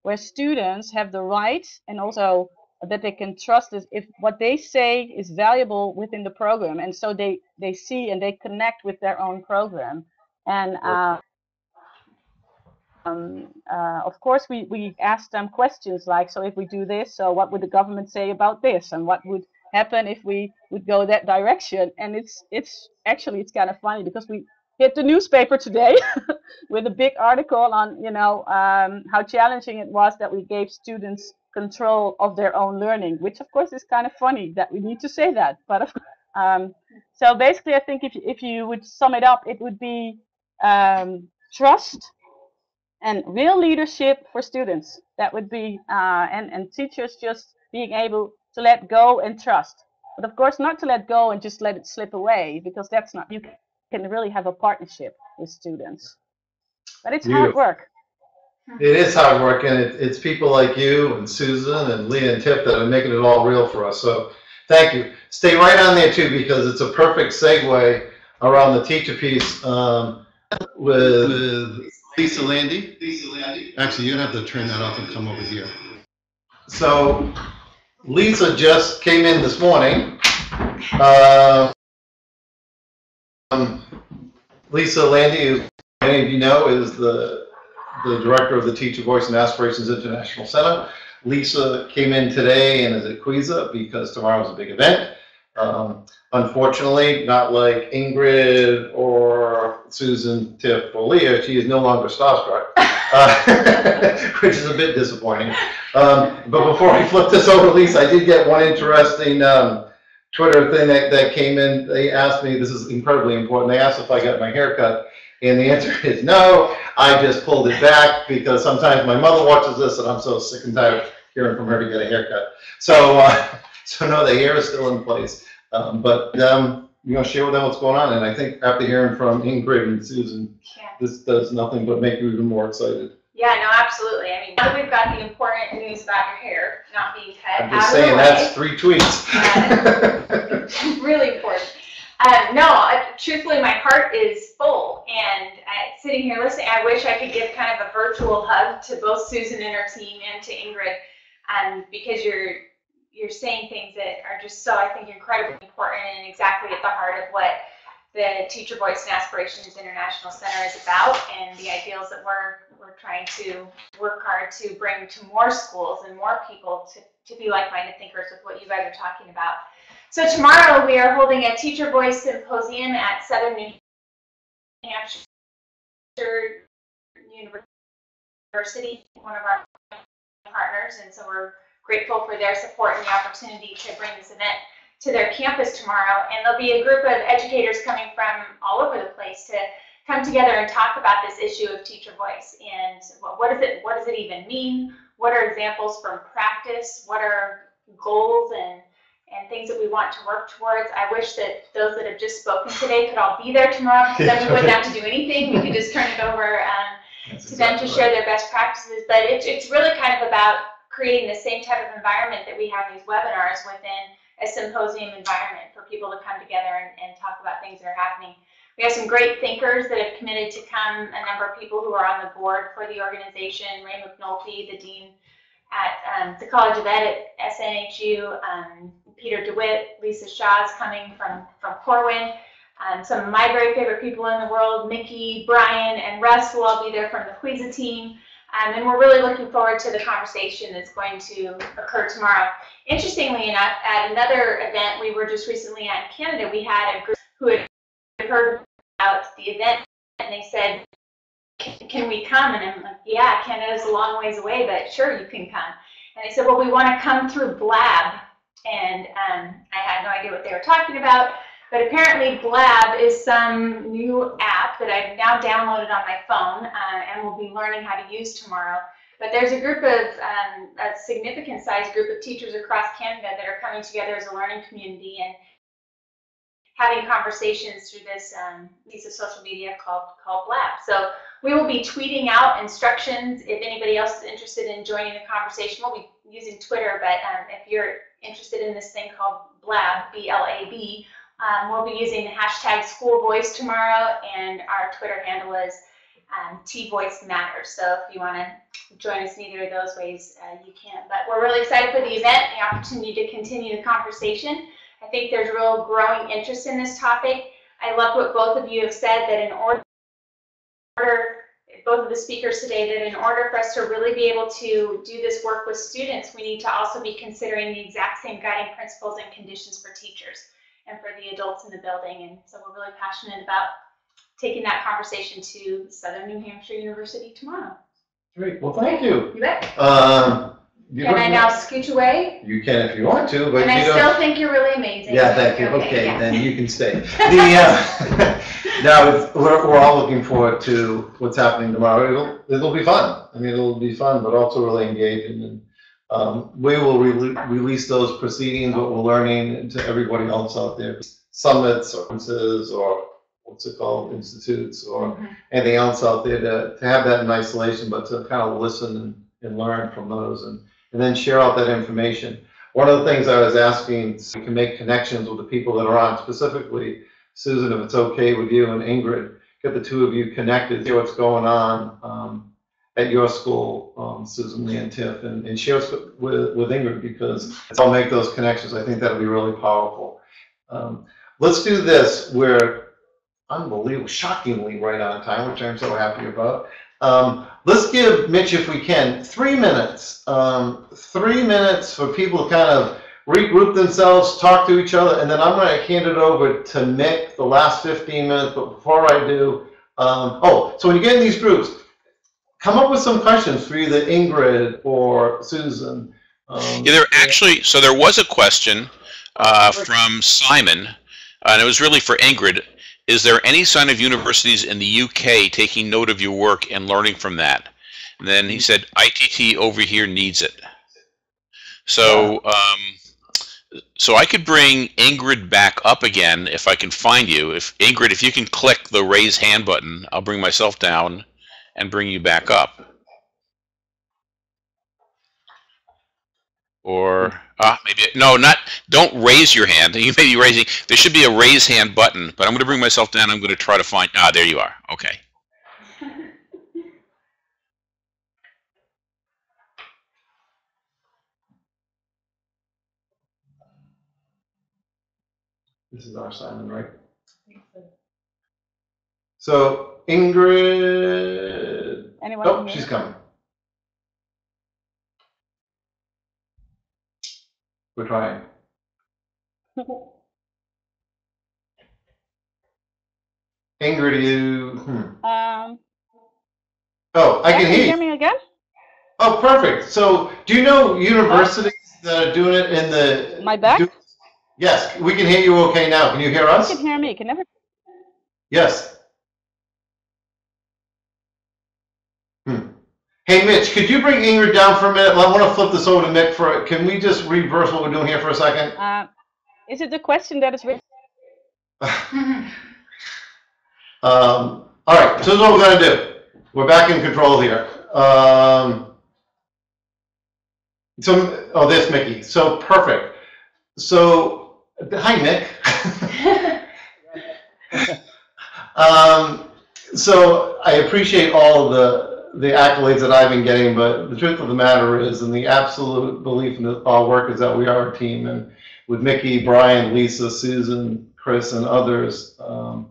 where students have the right and also that they can trust is if what they say is valuable within the program. And so they they see and they connect with their own program. And uh, um, uh, of course we we ask them questions like so if we do this so what would the government say about this? And what would happen if we would go that direction? And it's it's actually it's kind of funny because we hit the newspaper today [laughs] with a big article on you know um, how challenging it was that we gave students control of their own learning which of course is kind of funny that we need to say that but of, [laughs] um, so basically i think if, if you would sum it up it would be um, trust and real leadership for students. That would be uh, and and teachers just being able to let go and trust. But of course not to let go and just let it slip away because that's not you can really have a partnership with students. But it's hard work. It is hard work, and it, it's people like you and Susan and Leah and Tiff that are making it all real for us. So, thank you. Stay right on there too, because it's a perfect segue around the teacher piece um, with with Lisa Lande. Actually, you're gonna have to turn that off and come over here. So Lisa just came in this morning. Uh, um, Lisa Landy, who many of you know, is the, the director of the Teacher Voice and Aspirations International Center. Lisa came in today and is at QISA because tomorrow's a big event. Um, unfortunately, not like Ingrid or Susan, Tiff, she is no longer starstruck, uh, [laughs] which is a bit disappointing. Um, but before we flip this over, Lisa, I did get one interesting, um, Twitter thing that, that came in. They asked me, this is incredibly important, they asked if I got my hair cut. And the answer is no, I just pulled it back because sometimes my mother watches this and I'm so sick and tired of hearing from her to get a haircut. So, uh, [laughs] so no, the hair is still in place. Um, but, um, you know, share with them what's going on. And I think after hearing from Ingrid and Susan, Yeah. this does nothing but make you even more excited. Yeah, no, absolutely. I mean, now that we've got the important news about your hair not being cut I'm out just of the saying, way, that's three tweets. [laughs] really important. Um, no, I- truthfully, my heart is full, and uh, sitting here listening, I wish I could give kind of a virtual hug to both Susan and her team and to Ingrid, um, because you're you're saying things that are just so I think incredibly important and exactly at the heart of what the Teacher Voice and Aspirations International Center is about, and the ideals that we're we're trying to work hard to bring to more schools and more people to to be like-minded thinkers with what you guys are talking about. So tomorrow we are holding a Teacher Voice Symposium at Southern New Hampshire University, one of our partners, and so we're grateful for their support and the opportunity to bring this event to their campus tomorrow. And there'll be a group of educators coming from all over the place to come together and talk about this issue of teacher voice and what, what does it what does it even mean? What are examples from practice? What are goals and and things that we want to work towards. I wish that those that have just spoken today could all be there tomorrow because then we wouldn't have to do anything. We could just turn it over um, to them to share their best practices. But it's, it's really kind of about creating the same type of environment that we have these webinars within a symposium environment for people to come together and, and talk about things that are happening. We have some great thinkers that have committed to come, a number of people who are on the board for the organization, Ray McNulty, the dean at um, the College of Ed at SNHU, um, Peter DeWitt, Lisa Shaw's coming from, from Corwin. Um, some of my very favorite people in the world, Mickey, Brian, and Russ will all be there from the QISA team. Um, and we're really looking forward to the conversation that's going to occur tomorrow. Interestingly enough, at another event we were just recently at in Canada, we had a group who had heard about the event and they said, can, we come? And I'm like, yeah, Canada's a long ways away, but sure, you can come. And they said, well, we want to come through Blab. And um, I had no idea what they were talking about. But apparently Blab is some new app that I've now downloaded on my phone uh, and will be learning how to use tomorrow. But there's a group of, um, a significant sized group of teachers across Canada that are coming together as a learning community and having conversations through this um, piece of social media called, called Blab. So we will be tweeting out instructions if anybody else is interested in joining the conversation. We'll be using Twitter, but um, if you're interested in this thing called Blab, B-L-A-B, um, we'll be using the hashtag School Voice tomorrow, and our Twitter handle is um, T Voice Matters. So if you want to join us in either of those ways, uh, you can. But we're really excited for the event, the opportunity to continue the conversation. I think there's real growing interest in this topic. I love what both of you have said that in order, both of the speakers today, that in order for us to really be able to do this work with students, we need to also be considering the exact same guiding principles and conditions for teachers and for the adults in the building. And so we're really passionate about taking that conversation to Southern New Hampshire University tomorrow. Great, well, thank you. You bet. Um, you Can I don't- now scooch away? You can if you want to, but And I you don't. still think you're really amazing. Yeah, thank you. Okay, yeah. then you can stay. [laughs] The, uh, [laughs] now, it's- we're, we're all looking forward to what's happening tomorrow. It'll, it'll be fun. I mean, it'll be fun, but also really engaging. And um, we will rele- release those proceedings, what we're learning, to everybody else out there. Summits or conferences or what's it called, institutes or Mhm. anything else out there to, to have that in isolation, but to kind of listen and, and learn from those and, and then share out that information. One of the things I was asking, so we can make connections with the people that are on, specifically, Susan, if it's okay with you and Ingrid, get the two of you connected, see what's going on um, at your school, um, Susan, Lee, and Tiff, and, and share with, with Ingrid, because I'll make those connections. I think that'll be really powerful. Um, let's do this. We're unbelievable, shockingly right on time, which I'm so happy about. Um, let's give Mitch, if we can, three minutes. Um, three minutes for people to kind of regroup themselves, talk to each other, and then I'm going to hand it over to Mick the last 15 minutes. But before I do, um, oh, so when you get in these groups, come up with some questions for either Ingrid or Susan. Um, Yeah, there actually, so there was a question uh, from Simon, and it was really for Ingrid. Is there any sign of universities in the UK taking note of your work and learning from that? And then he said, ITT over here needs it. So, um, so I could bring Ingrid back up again if I can find you. If Ingrid, if you can click the raise hand button, I'll bring myself down and bring you back up. Or ah, maybe no, not don't raise your hand. [laughs] You may be raising. There should be a raise hand button, but I'm going to bring myself down. I'm going to try to find. Ah, there you are. Okay. This is our Simon, right? So Ingrid, Anyone? oh, she's coming. We're trying. [laughs] Ingrid, you, hmm. Um, oh, I yeah, can you hear hear me again? Oh, perfect. So do you know universities that are doing it in the? My back? do- Yes, we can hear you okay now. Can you hear You us? can hear me. You can never. Yes. Hey, Mitch, could you bring Ingrid down for a minute? I want to flip this over to Mick for, can we just reverse what we're doing here for a second? Uh, is it the question that is written? [laughs] Um, all right, so this is what we're gonna do. We're back in control here. Um, so, oh, this Mickey. So perfect. So, hi, Nick. [laughs] [laughs] um, so I appreciate all the the accolades that I've been getting, but the truth of the matter is, and the absolute belief in our work is that we are a team, and with Mickey, Brian, Lisa, Susan, Chris, and others. Um,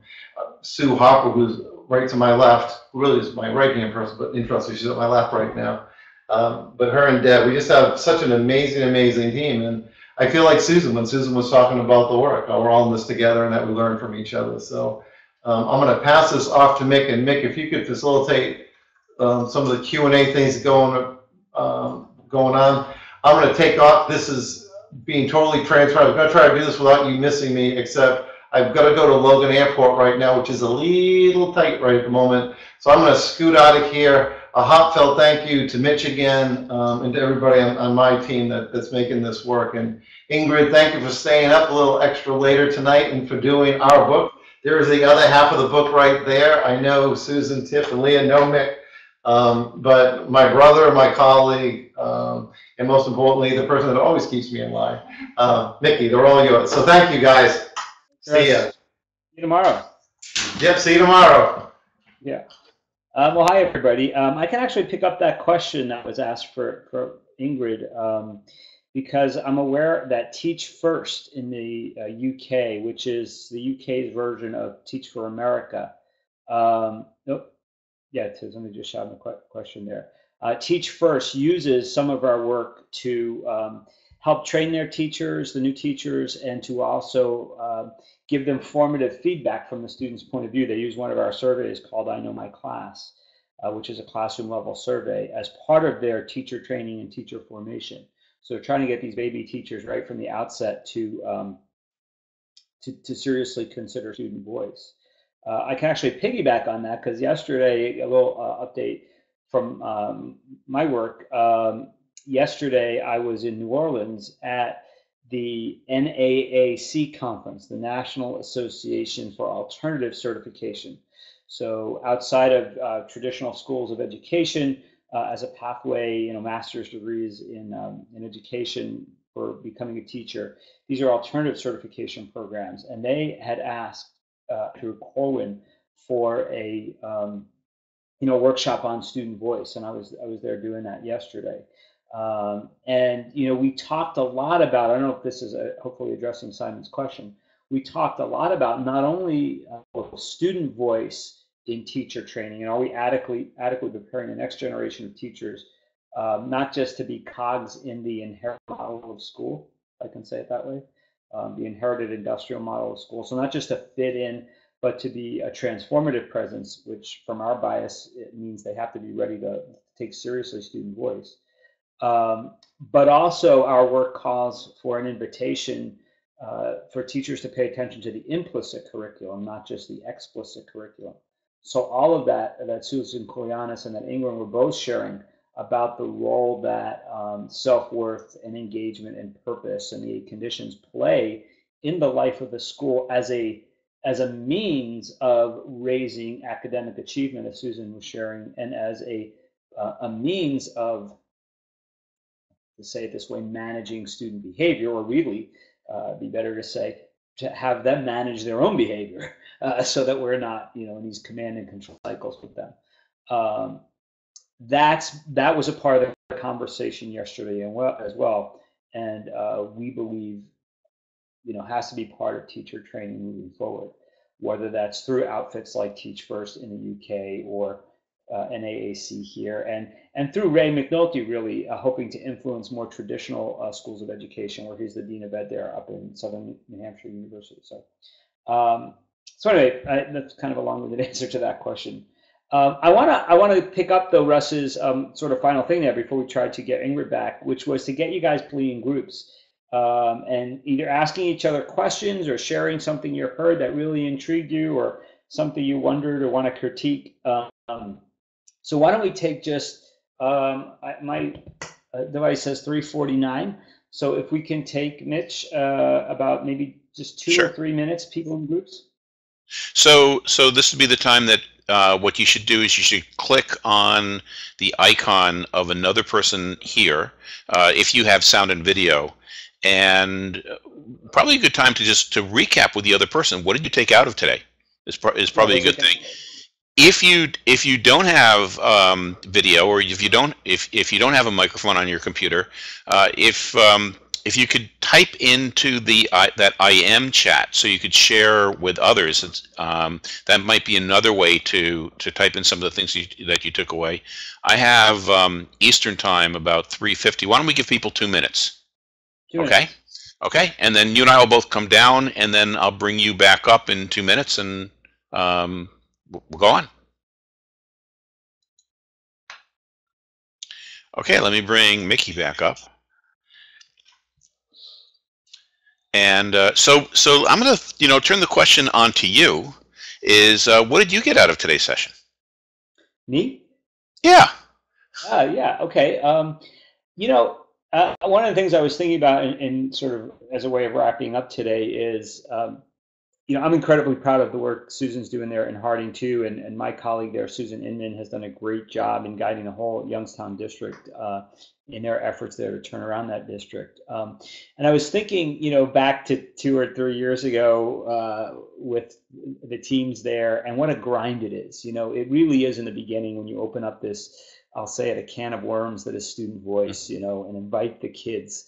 Sue Hopper, who's right to my left, really is my right hand person, but interestingly, she's at my left right now. Um, but her and Deb, we just have such an amazing, amazing team. And I feel like Susan, when Susan was talking about the work, how we're all in this together and that we learn from each other. So um, I'm going to pass this off to Mick. And Mick, if you could facilitate um, some of the Q and A things going um, going on. I'm going to take off. This is being totally transparent. I'm going to try to do this without you missing me, except I've got to go to Logan Airport right now, which is a little tight right at the moment. So I'm going to scoot out of here. A heartfelt thank you to Mitch again um, and to everybody on, on my team that, that's making this work. And Ingrid, thank you for staying up a little extra later tonight and for doing our book. There is the other half of the book right there. I know Susan, Tiff, and Leah know Mick, um, but my brother, my colleague, um, and most importantly, the person that always keeps me in line, uh, Mickey, they're all yours. So thank you, guys. See ya. See you tomorrow. Yep, see you tomorrow. Yeah. Um, well, hi, everybody. Um, I can actually pick up that question that was asked for, for Ingrid um, because I'm aware that Teach First in the uh, UK, which is the UK's version of Teach for America. Um, nope. Yeah, let me just shout the que- question there. Uh, Teach First uses some of our work to um, help train their teachers, the new teachers, and to also um, give them formative feedback from the student's point of view. They use one of our surveys called I Know My Class, uh, which is a classroom level survey, as part of their teacher training and teacher formation. So trying to get these baby teachers right from the outset to um, to, to, seriously consider student voice. Uh, I can actually piggyback on that because yesterday, a little uh, update from um, my work. Um, yesterday, I was in New Orleans at the NAAC conference, the National Association for Alternative Certification. So outside of uh, traditional schools of education, uh, as a pathway, you know, master's degrees in, um, in education for becoming a teacher, these are alternative certification programs. And they had asked uh, through Corwin for a, um, you know, workshop on student voice. And I was, I was there doing that yesterday. Um, and you know, we talked a lot about. I don't know if this is a, hopefully addressing Simon's question. We talked a lot about not only uh, student voice in teacher training, and are we adequately adequately preparing the next generation of teachers, um, not just to be cogs in the inherent model of school, I can say it that way, um, the inherited industrial model of school. So not just to fit in, but to be a transformative presence, which from our bias it means they have to be ready to take seriously student voice. Um, but also, our work calls for an invitation uh, for teachers to pay attention to the implicit curriculum, not just the explicit curriculum. So, all of that that Susan Koulianos and that Ingrid were both sharing about the role that um, self worth and engagement and purpose and the conditions play in the life of the school as a as a means of raising academic achievement, as Susan was sharing, and as a uh, a means of to say it this way, managing student behavior, or really uh, be better to say, to have them manage their own behavior [laughs] uh, so that we're not, you know, in these command and control cycles with them. Um, that's that was a part of the conversation yesterday and well, as well, and uh, we believe, you know, has to be part of teacher training moving forward, whether that's through outfits like Teach First in the UK or uh, NAAC here, and and through Ray McNulty, really uh, hoping to influence more traditional uh, schools of education, where he's the dean of ed there up in Southern New Hampshire University. So, um, so anyway, I, that's kind of a long-winded [laughs] answer to that question. Um, I want to I want to pick up though Russ's um, sort of final thing there before we try to get Ingrid back, which was to get you guys playing groups um, and either asking each other questions or sharing something you heard that really intrigued you or something you wondered or want to critique. Um, so why don't we take just, um, I, my uh, device says 349. So if we can take, Mitch, uh, about maybe just two Sure. or three minutes, people in groups? So, so this would be the time that uh, what you should do is you should click on the icon of another person here, uh, if you have sound and video, and probably a good time to just to recap with the other person. What did you take out of today? Is, pro- is probably a good thing. If you if you don't have um, video or if you don't if if you don't have a microphone on your computer, uh, if um, if you could type into the uh, that IM chat so you could share with others, it's, um, that might be another way to to type in some of the things you, that you took away. I have um, Eastern time about 3:50. Why don't we give people two minutes? Two okay. minutes. Okay, and then you and I will both come down, and then I'll bring you back up in two minutes, and um, we'll go on. Okay, let me bring Mickey back up. And uh, so, so I'm going to, you know, turn the question on to you. Is uh, what did you get out of today's session? Me? Yeah. Uh, yeah. Okay. Um, you know, uh, one of the things I was thinking about, in, in, sort of as a way of wrapping up today, is um, you know I'm incredibly proud of the work Susan's doing there in Harding too, and, and my colleague there, Susan Inman, has done a great job in guiding the whole Youngstown district uh, in their efforts there to turn around that district. Um, and I was thinking, you know, back to two or three years ago uh, with the teams there, and what a grind it is. You know, it really is in the beginning when you open up this I'll say it, a can of worms that is student voice, you know, and invite the kids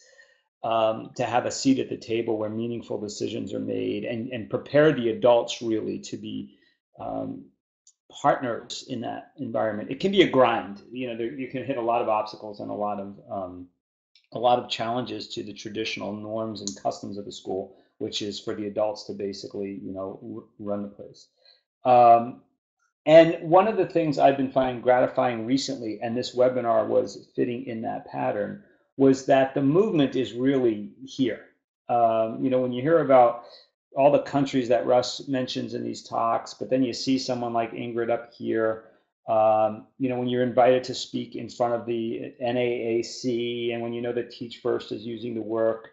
um, to have a seat at the table where meaningful decisions are made and, and prepare the adults really to be um, partners in that environment. It can be a grind, you know, there, you can hit a lot of obstacles and a lot of um, a lot of challenges to the traditional norms and customs of the school, which is for the adults to basically, you know, run the place. Um, and one of the things I've been finding gratifying recently, and this webinar was fitting in that pattern, was that the movement is really here. Um, you know, when you hear about all the countries that Russ mentions in these talks, but then you see someone like Ingrid up here, um, you know, when you're invited to speak in front of the NAAC, and when you know that Teach First is using the work.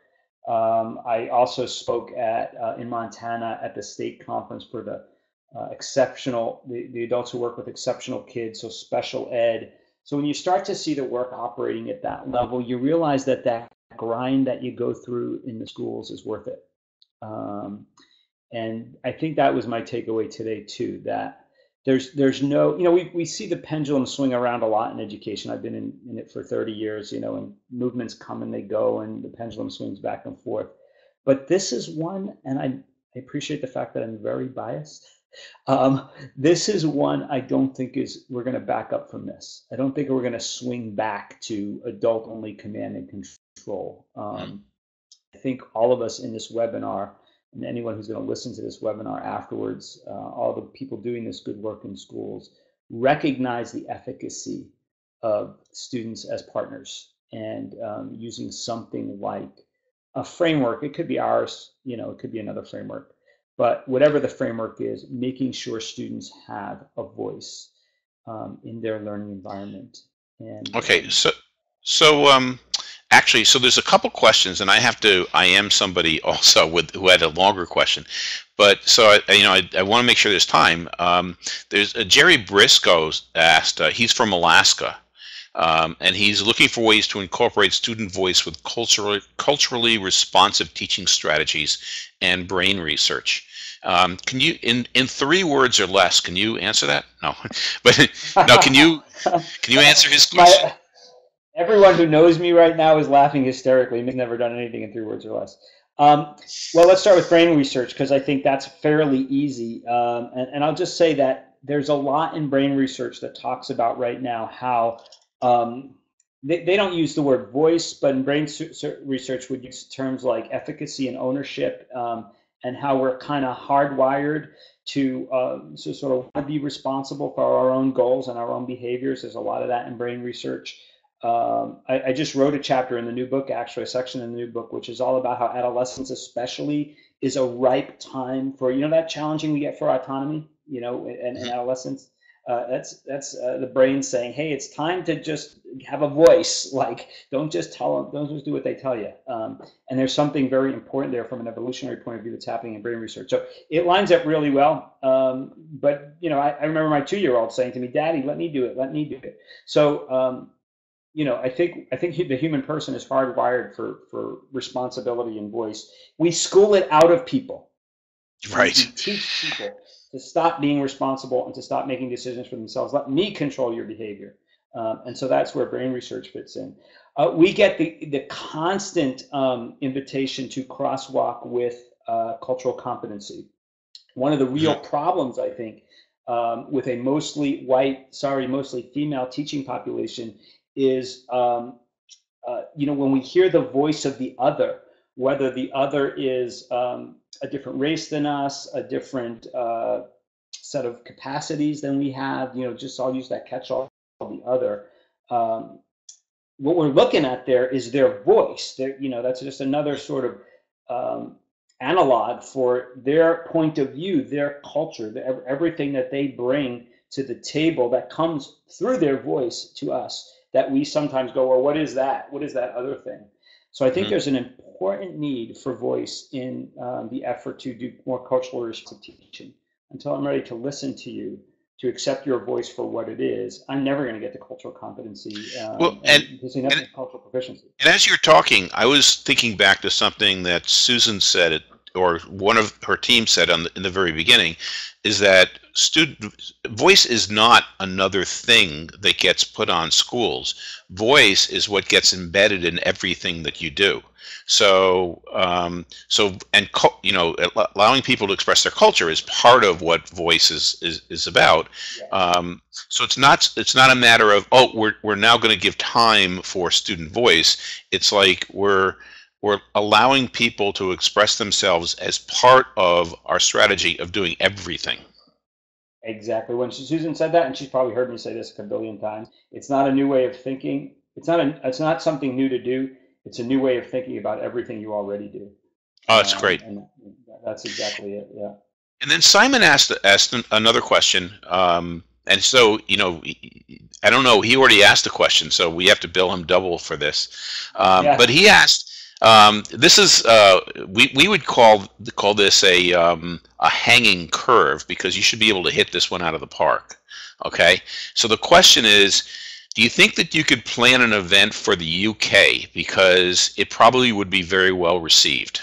Um, I also spoke at uh, in Montana at the state conference for the uh, exceptional, the, the adults who work with exceptional kids, so special ed. So when you start to see the work operating at that level, you realize that that grind that you go through in the schools is worth it. Um, and I think that was my takeaway today too. That there's there's no you know we, we see the pendulum swing around a lot in education. I've been in, in it for 30 years, you know, and movements come and they go, and the pendulum swings back and forth. But this is one, and I, I appreciate the fact that I'm very biased. Um, this is one I don't think is we're going to back up from this. I don't think we're going to swing back to adult only command and control. Um, I think all of us in this webinar and anyone who's going to listen to this webinar afterwards, uh, all the people doing this good work in schools, recognize the efficacy of students as partners and um, using something like a framework. It could be ours, you know, it could be another framework but whatever the framework is, making sure students have a voice um, in their learning environment. And okay, so so um, actually, so there's a couple questions, and I have to. I am somebody [laughs] also with who had a longer question, but so I, you know, I, I want to make sure there's time. Um, there's uh, Jerry Briscoe asked. Uh, he's from Alaska. Um, and he's looking for ways to incorporate student voice with culturally, culturally responsive teaching strategies and brain research. Um, can you, in, in three words or less, can you answer that? No, [laughs] but no. Can you can you answer his [laughs] question? My, everyone who knows me right now is laughing hysterically. He's never done anything in three words or less. Um, well, let's start with brain research because I think that's fairly easy. Um, and, and I'll just say that there's a lot in brain research that talks about right now how um, they, they don't use the word voice, but in brain research would use terms like efficacy and ownership um, and how we're kind of hardwired to uh, so sort of be responsible for our own goals and our own behaviors. There's a lot of that in brain research. Um, I, I, just wrote a chapter in the new book, actually, a section in the new book, which is all about how adolescence, especially, is a ripe time for you know that challenging we get for autonomy, you know, and, and mm-hmm. adolescence uh, that's that's uh, the brain saying, "Hey, it's time to just have a voice. [laughs] Like, don't just tell them, don't just do what they tell you." Um, and there's something very important there from an evolutionary point of view that's happening in brain research. So it lines up really well. Um, but you know, I, I remember my two-year-old saying to me, "Daddy, let me do it. Let me do it." So um, you know, I think I think the human person is hardwired for for responsibility and voice. We school it out of people. Right. We teach people to stop being responsible and to stop making decisions for themselves. Let me control your behavior. Um, and so that's where brain research fits in. Uh, we get the, the constant um, invitation to crosswalk with uh, cultural competency. One of the real problems, I think, um, with a mostly white, sorry, mostly female teaching population is, um, uh, you know, when we hear the voice of the other, whether the other is um, a different race than us, a different uh, set of capacities than we have. You know, just I'll use that catch-all the other. Um, what we're looking at there is their voice. Their, you know, that's just another sort of um, analog for their point of view, their culture, the, everything that they bring to the table that comes through their voice to us. That we sometimes go, well, what is that? What is that other thing? So I think mm-hmm. there's an important need for voice in um, the effort to do more cultural teaching. Until I'm ready to listen to you, to accept your voice for what it is, I'm never going to get the cultural competency. Um, well, and, and, and cultural proficiency. And as you're talking, I was thinking back to something that Susan said, or one of her team said the, in the very beginning, is that student voice is not another thing that gets put on schools. Voice is what gets embedded in everything that you do. So, um, so, and you know, allowing people to express their culture is part of what voice is is, is about. Um, so it's not it's not a matter of oh we're we're now going to give time for student voice. It's like we're we're allowing people to express themselves as part of our strategy of doing everything. Exactly. When Susan said that, and she's probably heard me say this a billion times, it's not a new way of thinking. It's not a, it's not something new to do. It's a new way of thinking about everything you already do. Oh, that's um, great. And that's exactly it. Yeah. And then Simon asked asked another question. Um, and so, you know, I don't know. He already asked a question, so we have to bill him double for this. Um, yeah. But he asked, um, this is uh, we we would call call this a um, a hanging curve because you should be able to hit this one out of the park. Okay, so the question is, do you think that you could plan an event for the UK because it probably would be very well received?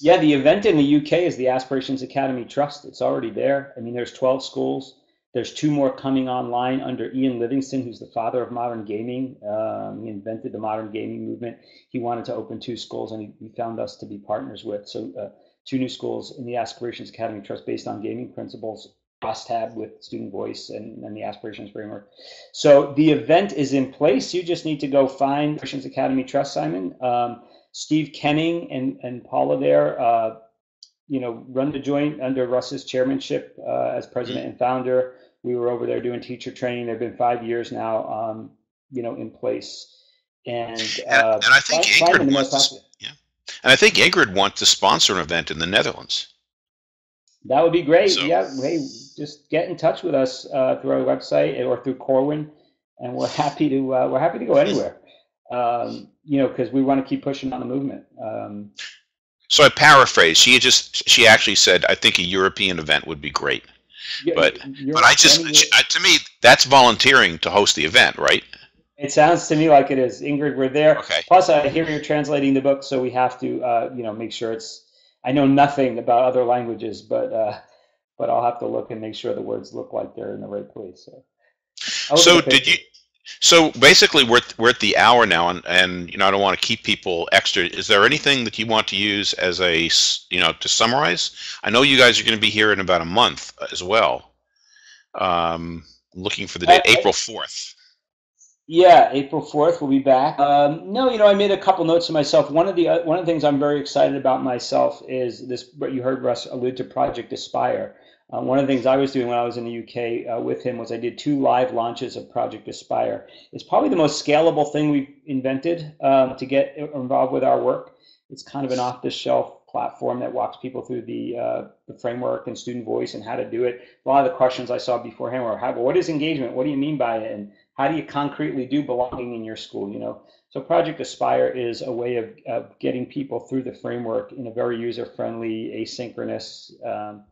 Yeah, the event in the UK is the Aspirations Academy Trust. It's already there. I mean, there's 12 schools. There's two more coming online under Ian Livingstone, who's the father of modern gaming. Um, he invented the modern gaming movement. He wanted to open two schools, and he, he found us to be partners with. So, uh, two new schools in the Aspirations Academy Trust based on gaming principles, crosstab with student voice and, and the Aspirations framework. So, the event is in place. You just need to go find Aspirations Academy Trust, Simon. Um, Steve Kenning and, and Paula there. Uh, you know, run the joint under Russ's chairmanship uh, as president and founder we were over there doing teacher training. They've been five years now, um, you know, in place. And, uh, and, and I think Ingrid wants to, yeah. And I think Ingrid wants to sponsor an event in the Netherlands. That would be great. So, yeah, hey, just get in touch with us uh, through our website or through Corwin, and we're happy to uh, we're happy to go anywhere. Um, you know, because we want to keep pushing on the movement. Um, so I paraphrase. She just she actually said, "I think a European event would be great." But but I just to me that's volunteering to host the event, right? It sounds to me like it is. Ingrid, we're there. Okay. Plus, I hear you're translating the book, so we have to, uh, you know, make sure it's. I know nothing about other languages, but uh, but I'll have to look and make sure the words look like they're in the right place. So, so did you? So basically, we're we're at the hour now, and and you know I don't want to keep people extra. Is there anything that you want to use as a you know to summarize? I know you guys are going to be here in about a month as well. Um, looking for the date, April fourth. Yeah, April fourth, we'll be back. Um, no, you know, I made a couple notes to myself. One of the uh, one of the things I'm very excited about myself is this. What you heard Russ allude to, Project Aspire. Uh, one of the things I was doing when I was in the UK uh, with him was I did two live launches of Project Aspire. It's probably the most scalable thing we've invented um, to get involved with our work. It's kind of an off-the-shelf platform that walks people through the, uh, the framework and student voice and how to do it. A lot of the questions I saw beforehand were, how, what is engagement? What do you mean by it? And how do you concretely do belonging in your school? You know, so Project Aspire is a way of, of getting people through the framework in a very user-friendly, asynchronous, um,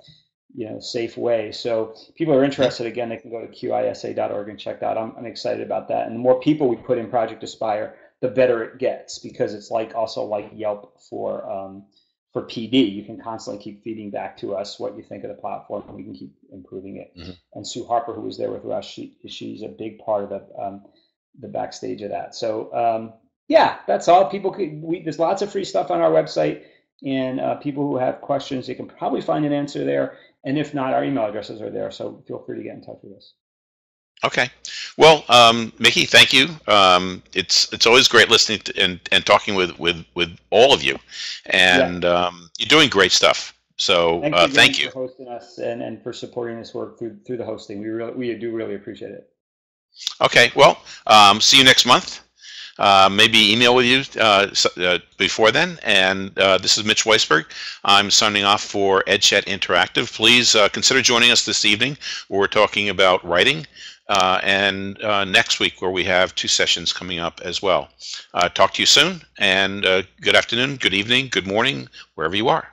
you know safe way. So people are interested. Again, they can go to qisa.org and check that. I'm, I'm excited about that. And the more people we put in Project Aspire, the better it gets because it's like also like Yelp for um, for PD. You can constantly keep feeding back to us what you think of the platform, and we can keep improving it. Mm-hmm. And Sue Harper, who was there with us, she she's a big part of the um, the backstage of that. So um, yeah, that's all. People could. We, there's lots of free stuff on our website, and uh, people who have questions, they can probably find an answer there. And if not, our email addresses are there, so feel free to get in touch with us. Okay. Well, um, Mickey, thank you. Um, it's it's always great listening to, and, and talking with, with, with all of you, and yeah. um, you're doing great stuff. So thank you, uh, thank you for hosting us and, and for supporting this work through through the hosting. We really we do really appreciate it. Okay, well, um, see you next month. Uh, maybe email with you uh, uh, before then. And uh, this is Mitch Weisburgh. I'm signing off for EdChat Interactive. Please consider joining us this evening we're talking about writing. And next week where we have two sessions coming up as well. Talk to you soon and good afternoon, good evening, good morning, wherever you are.